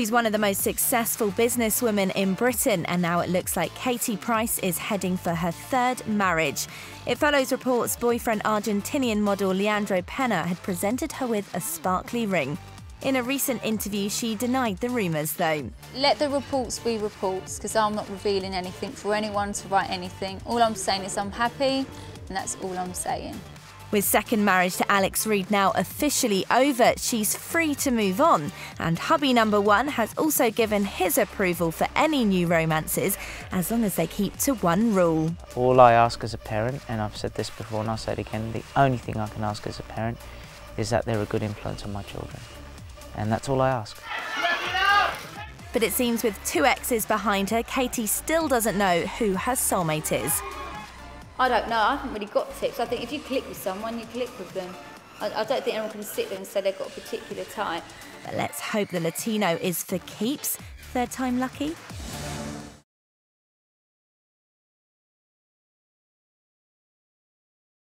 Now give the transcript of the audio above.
She's one of the most successful businesswomen in Britain, and now it looks like Katie Price is heading for her third marriage. It follows reports boyfriend Argentinian model Leandro Penna had presented her with a sparkly ring. In a recent interview, she denied the rumours, though. Let the reports be reports, because I'm not revealing anything for anyone to write anything. All I'm saying is I'm happy, and that's all I'm saying. With second marriage to Alex Reid now officially over, she's free to move on. And hubby number one has also given his approval for any new romances, as long as they keep to one rule. All I ask as a parent, and I've said this before and I'll say it again, the only thing I can ask as a parent is that they're a good influence on my children and that's all I ask. But it seems with two exes behind her, Katie still doesn't know who her soulmate is. I don't know. I haven't really got tips. I think if you click with someone, you click with them. I, I don't think anyone can sit there and say they've got a particular type. But let's hope the Latino is for keeps. Third time lucky?